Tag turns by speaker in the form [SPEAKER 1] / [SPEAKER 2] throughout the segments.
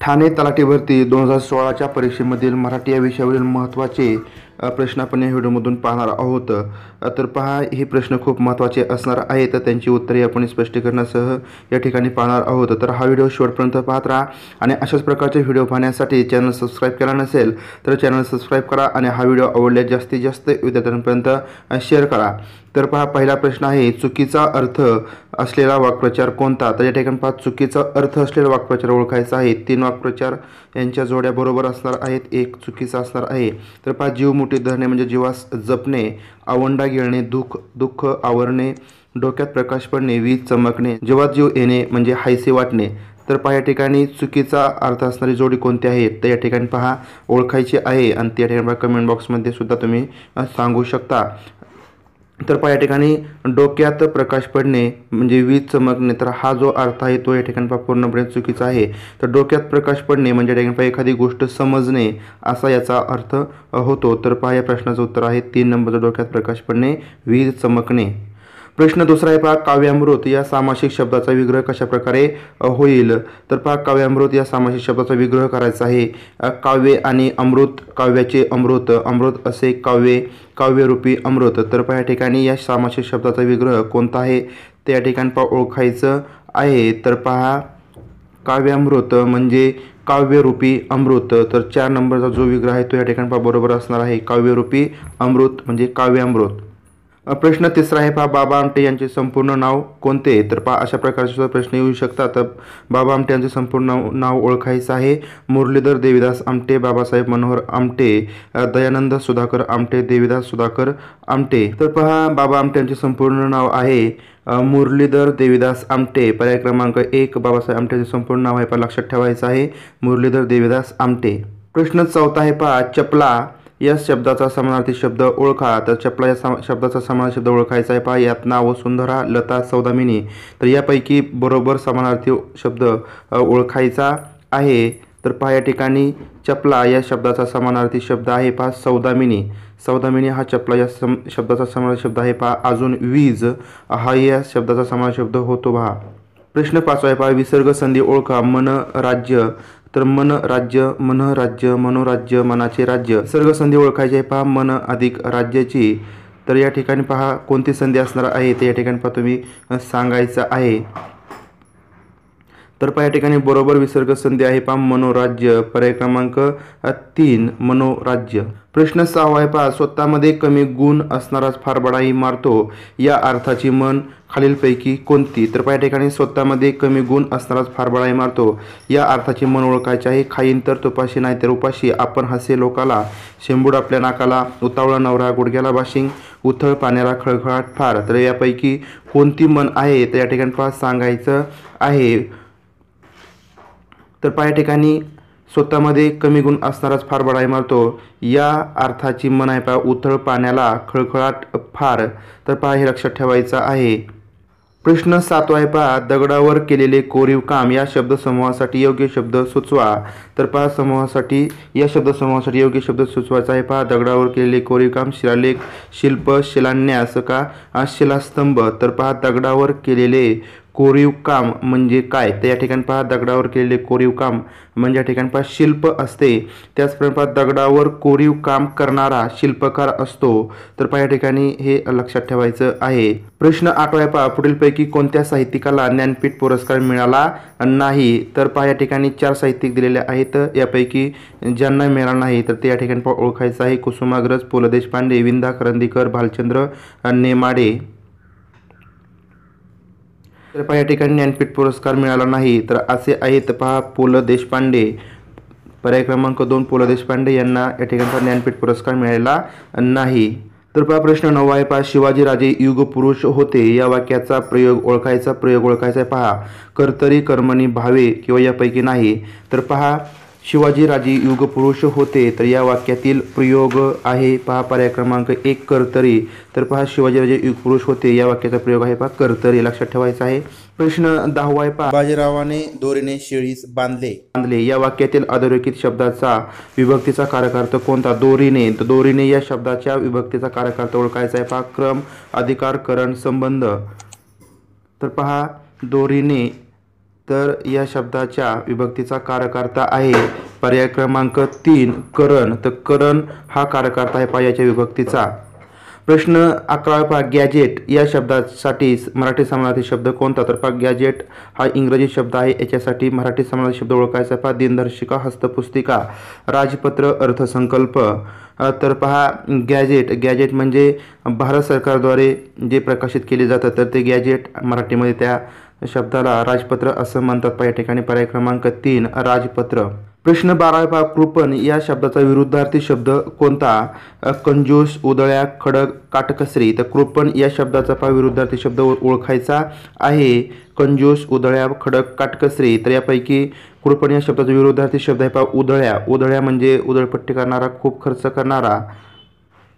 [SPEAKER 1] ठाणे तलाठी भरती दोन हजार सोळाच्या परीक्षेमधील मराठी या विषयावरील महत्त्वाचे प्रश्न आपण या व्हिडिओमधून पाहणार आहोत. तर पहा हे प्रश्न खूप महत्त्वाचे असणार आहेत तर त्यांची उत्तरे आपण स्पष्टीकरणासह या ठिकाणी पाहणार आहोत. तर हा व्हिडिओ शेवटपर्यंत पाहत राहा आणि अशाच प्रकारचे व्हिडिओ पाहण्यासाठी चॅनल सबस्क्राईब केला नसेल तर चॅनल सबस्क्राईब करा आणि हा व्हिडिओ आवडल्यास जास्तीत जास्त विद्यार्थ्यांपर्यंत शेअर करा. तर पहा पहिला प्रश्न आहे चुकीचा अर्थ असलेला वाक्प्रचार कोणता? तर या ठिकाणी पहा चुकीचा अर्थ असलेला वाक्प्रचार ओळखायचा आहे. तीन वाक्प्रचार यांच्या जोड्या बरोबर असणार आहेत एक चुकीचा असणार आहे. तर पहा जीव मुठीत धरणे म्हणजे जीवास जपणे आवंडा गिळणे दुःख दुःख आवरणे डोक्यात प्रकाश पडणे वीज चमकणे जीवात जीव येणे म्हणजे हायसे वाटणे. तर पहा या ठिकाणी चुकीचा अर्थ असणारी जोडी कोणती आहे? तर या ठिकाणी पहा ओळखायची आहे. आणि त्या ठिकाणी कमेंट बॉक्समध्ये सुद्धा तुम्ही सांगू शकता. तर पहा या ठिकाणी डोक्यात प्रकाश पडणे म्हणजे वीज चमकणे तर हा जो अर्थ आहे तो या ठिकाणी पहा पूर्णपणे चुकीचा आहे. तर डोक्यात प्रकाश पडणे म्हणजे या ठिकाणी पहा एखादी गोष्ट समजणे असा याचा अर्थ होतो. तर पहा या प्रश्नाचं उत्तर आहे तीन नंबरचं डोक्यात प्रकाश पडणे वीज चमकणे. प्रश्न दुसरा आहे पहा काव्यामृत. या सामासिक शब्दाचा विग्रह कशा प्रकारे होईल? तर पहा काव्यामृत या सामासिक शब्दाचा विग्रह करायचा आहे. काव्य आणि अमृत काव्याचे अमृत. अमृत असे काव्य काव्यरूपी अमृत. तर पहा या ठिकाणी या सामासिक शब्दाचा विग्रह कोणता आहे? ते या ठिकाणी पहा ओळखायचं आहे. तर पहा काव्यामृत म्हणजे काव्यरूपी अमृत. तर चार नंबरचा जो विग्रह आहे तो या ठिकाणी पहा बरोबर असणार आहे. काव्यरूपी अमृत म्हणजे काव्यामृत. प्रश्न तिसरा आहे पहा बाबा आमटे यांचे संपूर्ण नाव कोणते? तर पहा अशा प्रकारचे सुद्धा प्रश्न येऊ शकतात. तर बाबा आमटे यांचे संपूर्ण नाव नाव ओळखायचं आहे. मुरलीधर देवीदास आमटे बाबासाहेब मनोहर आमटे दयानंद सुधाकर आमटे देवीदास सुधाकर आमटे. तर पहा बाबा आमटे यांचे संपूर्ण नाव आहे मुरलीधर देवीदास आमटे. पर्याय क्रमांक एक बाबासाहेब आमटे यांचे संपूर्ण नाव आहे पहा लक्षात ठेवायचं आहे मुरलीधर देवीदास आमटे. प्रश्न चौथा आहे पहा चपला. या शब्दाचा समानार्थी शब्द ओळखा. तर चपला या सम शब्दाचा समानार्थी शब्द ओळखायचा आहे पहा. यात नाव सुंदरा लता सौदामिनी. तर यापैकी बरोबर समानार्थी शब्द ओळखायचा आहे. तर पहा या ठिकाणी चपला या शब्दाचा समानार्थी शब्द आहे पहा. सौदामिनी. सौदामिनी हा चपला या सम शब्दाचा समानार्थी शब्द आहे पहा. अजून वीज हा या शब्दाचा समानार्थी शब्द होतो पहा. प्रश्न पाचवा आहे पहा. विसर्ग संधी ओळखा. मन राज्य. तर मन राज्य मन राज्य मनोराज्य मनाचे राज्य. सर्व संधी ओळखायची आहे. पहा मन अधिक राज्याची. तर या ठिकाणी पहा कोणती संधी असणार आहे? ते या ठिकाणी पहा तुम्ही सांगायचं आहे. तर पहा या ठिकाणी बरोबर विसर्ग संधी आहे. पहा मनोराज्य. पर्याय क्रमांक तीन मनोराज्य. प्रश्न सहावा आहे पहा स्वतःमध्ये कमी गुण असणाराच फार मारतो. या अर्थाची मन खालीलपैकी कोणती? तर पहा या ठिकाणी स्वतःमध्ये कमी गुण असणाराच फार मारतो. या अर्थाची मन ओळखायची आहे. खाईन तर तुपाशी नाही तर उपाशी. आपण हसे लोकाला. शेंबूड आपल्या नाकाला उतावळा नवरा गुडघ्याला बाशिंग उथळ पाण्याला खळखळाट फार. तर यापैकी कोणती मन आहे? तर या ठिकाणी पहा सांगायचं आहे. तर पाया ठिकाणी स्वतःमध्ये कमी गुण असणाराच फार बडाई मारतो. या अर्थाची मन आहे उथळ पाण्याला खळखळाट फार तर पहा हे लक्षात ठेवायचं आहे. प्रश्न सातवा आहे पहा दगडावर केलेले कोरीव काम या शब्दसमूहासाठी योग्य शब्द सुचवा. तर पहा समूहासाठी या शब्दसमूहासाठी योग्य शब्द सुचवायचा आहे पहा. दगडावर केलेले कोरीव काम शिलालेख शिल्प शिलान्यास का शिलास्तंभ. तर पहा दगडावर केलेले कोरीव काम म्हणजे काय? तर या ठिकाणी पहा दगडावर केलेले कोरीव काम म्हणजे या ठिकाणी पहा शिल्प असते. त्याचप्रमाणे पहा दगडावर कोरीव काम करणारा शिल्पकार असतो. तर पहा या ठिकाणी हे लक्षात ठेवायचं आहे. प्रश्न आठवा पहा पुढीलपैकी कोणत्या साहित्यिकाला ज्ञानपीठ पुरस्कार मिळाला नाही? तर पहा या ठिकाणी चार साहित्यिक दिलेले आहेत. यापैकी ज्यांना मिळाला नाही तर ते या ठिकाणी पहा ओळखायचं आहे. कुसुमाग्रज पु ल देशपांडे विंदा करंदीकर भालचंद्र नेमाडे. तर या ठिकाणी ज्ञानपीठ पुरस्कार मिळाला नाही तर असे आहेत. पहा पु ल देशपांडे. पर्याय क्रमांक दोन पु ल देशपांडे यांना या ठिकाणी ज्ञानपीठ पुरस्कार मिळाला नाही. तर पहा प्रश्न नऊ आहे. पहा शिवाजीराजे युग पुरुष होते. या वाक्याचा प्रयोग ओळखायचा प्रयोग ओळखायचा आहे. पहा कर्तरी कर्मणी भावे किंवा यापैकी नाही. तर पहा शिवाजीराजे युग पुरुष होते तर या वाक्यातील प्रयोग आहे पहा पर्याय क्रमांक एक कर्तरी. तर पहा शिवाजीराजे युग पुरुष होते या वाक्याचा प्रयोग आहे पहा कर्तरी. लक्षात ठेवायचा आहे. प्रश्न दहावा आहे पहा. बाजीरावाने दोरीने शेळीस बांधले. बांधले. या वाक्यातील अधोरेखित शब्दाचा विभक्तीचा कारकार्थ कोणता? दोरीने. तर दोरीने या शब्दाच्या विभक्तीचा कारकार्थ ओळखायचा आहे पहा. क्रम अधिकार करण संबंध. तर पहा दोरीने तर या शब्दाच्या विभक्तीचा कारकर्ता आहे. पर्याय क्रमांक तीन करण. तर करण हा कारकर्ता आहे पायाच्या विभक्तीचा. प्रश्न अकरा पहा गॅजेट या शब्दासाठी मराठी समानार्थी शब्द कोणता? तर पहा गॅजेट हा इंग्रजी शब्द आहे. याच्यासाठी मराठी समानार्थी शब्द ओळखायचा पहा दिनदर्शिका हस्तपुस्तिका राजपत्र अर्थसंकल्प. तर पहा गॅजेट गॅजेट म्हणजे भारत सरकारद्वारे जे प्रकाशित केले जातं तर ते गॅजेट मराठीमध्ये त्या शब्दाला राजपत्र असं म्हणतात. पहा या ठिकाणी पर्याय क्रमांक तीन राजपत्र. प्रश्न बारावा कृपण या शब्दाचा विरुद्धार्थी शब्द कोणता? कंजूस उदळ्या खडक काटकसरी. तर कृपण या शब्दाचा पा विरुद्धार्थी शब्द ओळखायचा आहे. कंजूस उदळ्या खडक काटकसरी. तर यापैकी कृपण या शब्दाचा विरुद्धार्थी शब्द आहे पा उदळ्या. उदळ्या म्हणजे उदळपट्टी करणारा खूप खर्च करणारा.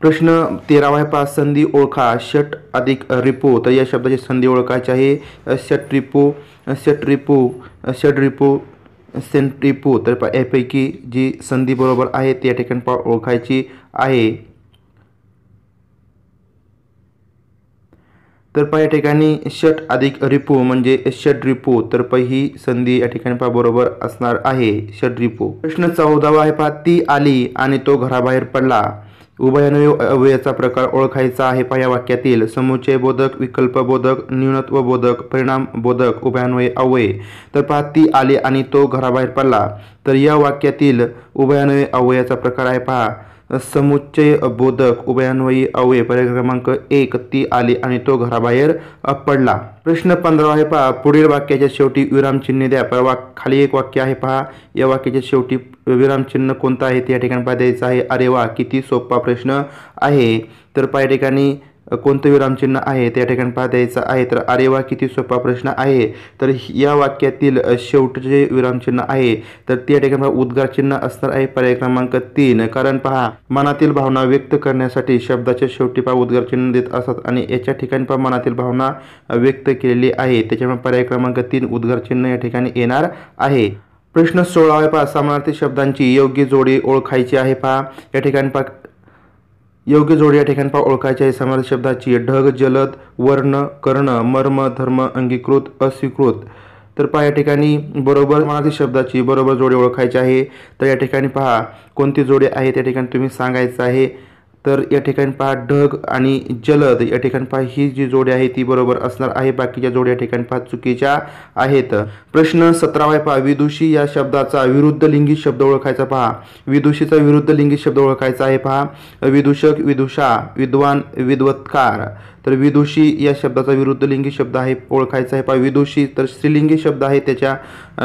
[SPEAKER 1] प्रश्न तेरावा आहे संधी ओळखा षट अधिक रिपो. तर या शब्दाची संधी ओळखायची आहे षट रिपो षट रिपो षट रिपो सेंट्रिपो तर यापैकी जी संधी बरोबर आहे ती या ठिकाणी पा ओळखायची आहे. तर पहा या ठिकाणी षट अधिक रिपो म्हणजे षट रिपो. तर प ही संधी या ठिकाणी पहा बरोबर असणार आहे षट रिपो. प्रश्न चौदावा आहे पहा ती आली आणि तो घराबाहेर पडला. उभयान्वयी अवयचा प्रकार ओळखायचा आहे. पहा या वाक्यातील समुच्चय बोधक विकल्प बोधक न्यूनत्व बोधक परिणाम बोधक उभयान्वयी अवय तर पहा ती आली आणि तो घराबाहेर पडला. तर या वाक्यातील उभयान्वयी अवयाचा प्रकार आहे. पहा समुच्चय बोधक उभयान्वयी अवय पर्याय क्रमांक एक ती आली आणि तो घराबाहेर पडला. प्रश्न पंधरा आहे पहा. पुढील वाक्याच्या शेवटी विरामचिन्ह द्या. पर खाली एक वाक्य आहे पहा. या वाक्याच्या शेवटी विरामचिन्ह कोणतं आहे? ते या ठिकाणी पहा. द्यायचं आहे. अरे वा किती सोपा प्रश्न आहे. तर पहा या ठिकाणी कोणतं विरामचिन्ह आहे त्या ठिकाणी पाहता द्यायचं आहे. तर अरे वा किती सोपा प्रश्न आहे. तर या वाक्यातील शेवटचे विरामचिन्ह आहे. तर त्या ठिकाणी उद्गार चिन्ह असणार आहे पर्याय क्रमांक तीन. कारण पहा मनातील भावना व्यक्त करण्यासाठी शब्दाच्या शेवटी पहा उद्गार चिन्ह देत असतात आणि याच्या ठिकाणी पहा मनातील भावना व्यक्त केलेली आहे. त्याच्यामुळे पर्याय क्रमांक तीन उद्गार चिन्ह या ठिकाणी येणार आहे. प्रश्न सोळावे पहा समानार्थी शब्दांची योग्य जोडी ओळखायची आहे पहा. या ठिकाणी पहा योग्य जोड या ठिकाणी पा ओळखायची आहे समाज शब्दाची ढग जलद वर्ण कर्ण मर्म धर्म अंगीकृत अस्वीकृत. तर पहा या ठिकाणी बरोबर मराठी शब्दाची बरोबर जोडी ओळखायची आहे. तर या ठिकाणी पहा कोणती जोडी आहे? त्या ठिकाणी तुम्ही सांगायचं आहे. तर या ठिकाणी पहा ढग आणि जलद या ठिकाणी पहा ही जी जोडी आहे ती बरोबर असणार आहे. बाकीच्या जोड्या ठिकाणी पहा चुकीच्या आहेत. प्रश्न सतरावा पहा विदुषी या शब्दाचा विरुद्ध लिंगी शब्द ओळखायचा पहा. विदुषीचा विरुद्ध लिंगी शब्द ओळखायचा आहे पहा. विदूषक विदुषा विद्वान विद्वत्कार. तर विदुषी या शब्दाचा विरुद्ध लिंगी शब्द आहे ओळखायचा आहे. पा विदुषी तर स्त्रीलिंगी शब्द आहे त्याच्या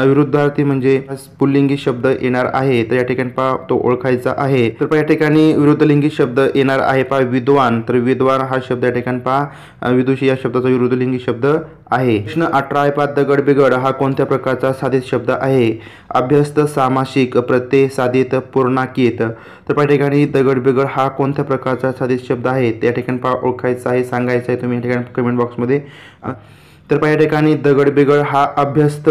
[SPEAKER 1] विरुद्धार्थी म्हणजे पुल्लिंगी शब्द येणार आहे. तर या ठिकाणी पहा तो ओळखायचा आहे. तर या ठिकाणी विरुद्ध लिंगी शब्द येणार आहे. पा विद्वान. तर विद्वान हा शब्द या ठिकाणी पहा विदुषी या शब्दाचा विरुद्ध लिंगी शब्द आहे. प्रश्न अठरा आहे पहा दगड बिगड हा कोणत्या प्रकारचा साधित शब्द आहे? अभ्यस्त सामासिक प्रत्यय साधित पूर्णाकित. तर त्या ठिकाणी दगड बिगड हा कोणत्या प्रकारचा साधित शब्द आहे? त्या ठिकाणी पा ओळखायचा आहे सांगायचं आहे तुम्ही या ठिकाणी कमेंट बॉक्समध्ये तर या ठिकाणी दगड बिगड हा अभ्यस्त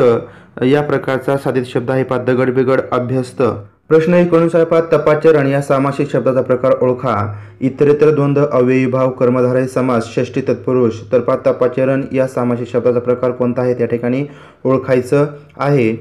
[SPEAKER 1] या प्रकारचा साधित शब्द आहे. पहा दगड बिगड अभ्यस्त. प्रश्न एकोणीसाव्या तपाचरण या सामासिक शब्दाचा प्रकार ओळखा. इतरेतर द्वंद्व अव्ययीभाव कर्मधारय समास षष्टी तत्पुरुष. तर पाच तपाचरण या सामासिक शब्दाचा प्रकार कोणता आहे? त्या ठिकाणी ओळखायचं आहे.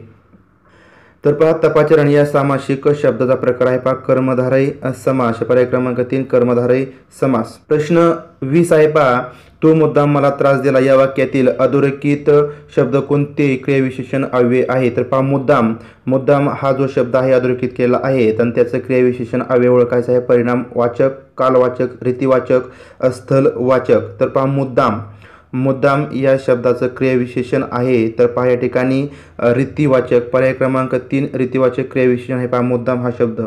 [SPEAKER 1] तर पहा तपाचरण या सामासिक शब्दाचा प्रकार आहे पहा. कर्मधारय समास. पर्याय क्रमांक तीन कर्मधारय समास. प्रश्न वीस आहे पहा. तो मुद्दाम मला त्रास दिला. या वाक्यातील अधोरेखित शब्द कोणते? क्रियाविशेषण अव्यय आहे. तर पहा मुद्दाम. मुद्दाम हा जो शब्द आहे अधोरेखित केला आहे. तर त्याचं क्रियाविशेषण अव्यय ओळखायचं आहे. परिणाम वाचक कालवाचक रीतिवाचक स्थलवाचक. तर पहा मुद्दाम. मुद्दाम या शब्दाचं क्रियाविशेषण आहे. तर पहा या ठिकाणी रीतीवाचक. पर्याय क्रमांक तीन रीतिवाचक क्रियाविशेषण आहे. पहा मुद्दाम हा शब्द.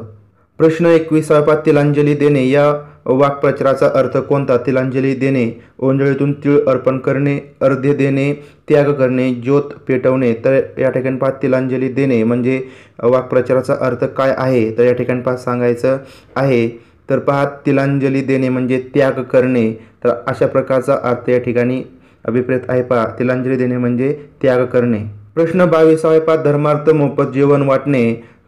[SPEAKER 1] प्रश्न एकविसावा तिलांजली देणे. या वाक्प्रचाराचा अर्थ कोणता? तिलांजली देणे ओंजळीतून तीळ अर्पण करणे अर्ध्य देणे त्याग करणे ज्योत पेटवणे. तर या ठिकाणी पाच तिलांजली देणे म्हणजे वाक्प्रचाराचा अर्थ काय आहे? तर या ठिकाणी पाच सांगायचं आहे. तर पहा तिलांजली देणे म्हणजे त्याग करणे. तर अशा प्रकारचा अर्थ या ठिकाणी अभिप्रेत आहे. पहा तिलांजली देणे म्हणजे त्याग करणे. प्रश्न बावीसावे पहा धर्मार्थ मोफत जीवन वाटणे.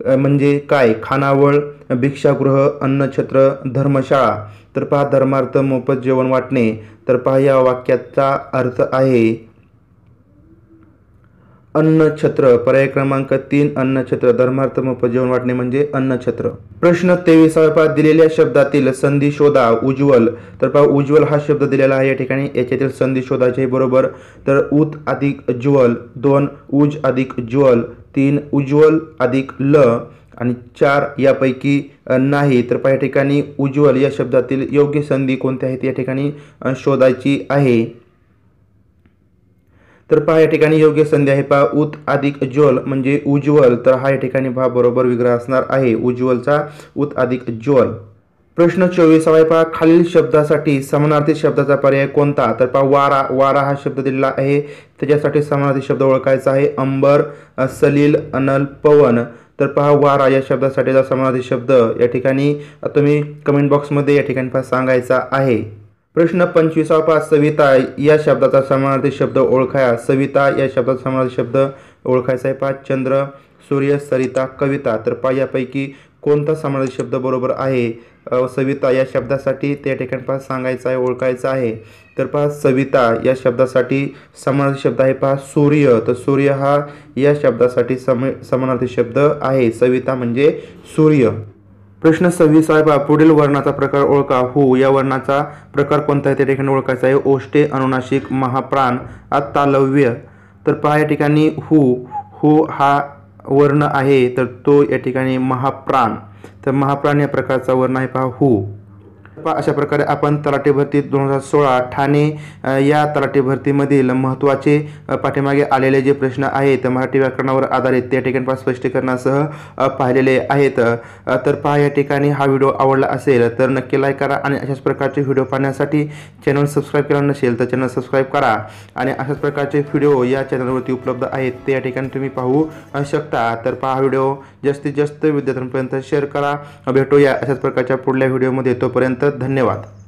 [SPEAKER 1] म्हणजे काय? खानावळ भिक्षागृह अन्नछत्र धर्मशाळा. तर पहा धर्मार्थ मोफत जेवण वाटणे. तर पहा या वाक्याचा अर्थ आहे अन्नछत्र. पर्याय क्रमांक तीन अन्नछत्र. धर्मार्थ मोफत जेवण वाटणे म्हणजे अन्नछत्र. प्रश्न तेविसाव्या पहा दिलेल्या शब्दातील संधी शोधा उज्ज्वल. तर पहा उज्ज्वल हा शब्द दिलेला आहे या ठिकाणी. याच्यातील संधी शोधाचे बरोबर. तर उत अधिक ज्वल दोन उज अधिक ज्वल. तीन उज्ज्वल अधिक ल आणि चार यापैकी नाही. तर या ठिकाणी उज्ज्वल या शब्दातील योग्य संधी कोणत्या आहेत? या ठिकाणी शोधायची आहे. तर पहा या ठिकाणी योग्य संधी आहे. पहा उत अधिक ज्वल म्हणजे उज्ज्वल. तर हा या ठिकाणी पहा बरोबर विग्रह असणार आहे. उज्ज्वलचा उत अधिक ज्वल. प्रश्न चोवीसावा पहा. खालील शब्दासाठी समानार्थी शब्दाचा पर्याय कोणता? तर पहा वारा वारा हा शब्द दिलेला आहे. त्याच्यासाठी समानार्थी शब्द ओळखायचा आहे. अंबर सलील अनल पवन. तर पहा वारा या शब्दासाठीचा समानार्थी शब्द या ठिकाणी तुम्ही कमेंट बॉक्समध्ये या ठिकाणी पहा सांगायचा आहे. प्रश्न पंचवीसावा पहा. सविता या शब्दाचा समानार्थी शब्द ओळखाया सविता या शब्दाचा समानार्थी शब्द ओळखायचा आहे. पहा चंद्र सूर्य सरिता कविता. तर पहा यापैकी कोणता समानार्थी शब्द बरोबर आहे? सविता या शब्दासाठी त्या ठिकाणी पहा सांगायचा आहे ओळखायचा आहे. तर पहा सविता या शब्दासाठी समानार्थी शब्द आहे. पहा सूर्य. तर सूर्य हा या शब्दासाठी सम समानार्थी शब्द आहे. सविता म्हणजे सूर्य. प्रश्न सव्वीस आहे पहा पुढील वर्णाचा प्रकार ओळखा. हु या वर्णाचा प्रकार कोणता आहे? त्या ठिकाणी ओळखायचा आहे. ओष्टे अनुनाशिक महाप्राण तालव्य तर पहा या ठिकाणी हु हु हा वर्ण आहे तर तो या ठिकाणी महाप्राण. तर महाप्राण या प्रकारचा वर्ण आहे पहा हु. अशा प्रकारे आपण तलाठी भरती दोन हजार सोळा ठाणे या तलाठी भरतीमधील महत्त्वाचे पाठीमागे आलेले जे प्रश्न आहेत मराठी व्याकरणावर आधारित त्या ठिकाणी स्पष्टीकरणासह पाहिलेले आहेत. तर पहा या ठिकाणी हा व्हिडिओ आवडला असेल तर नक्की लाईक करा आणि अशाच प्रकारचे व्हिडिओ पाहण्यासाठी चॅनल सबस्क्राईब केला नसेल तर चॅनल सबस्क्राईब करा. आणि अशाच प्रकारचे व्हिडिओ या चॅनलवरती उपलब्ध आहेत ते या ठिकाणी तुम्ही पाहू शकता. तर पहा हा व्हिडिओ जास्तीत जास्त विद्यार्थ्यांपर्यंत शेअर करा. भेटूया अशाच प्रकारच्या पुढल्या व्हिडिओमध्ये. तोपर्यंत धन्यवाद.